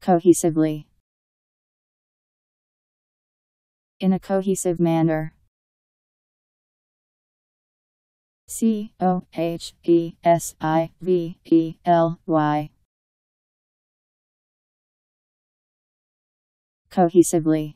Cohesively. In a cohesive manner. C O H E S I V E L Y. Cohesively.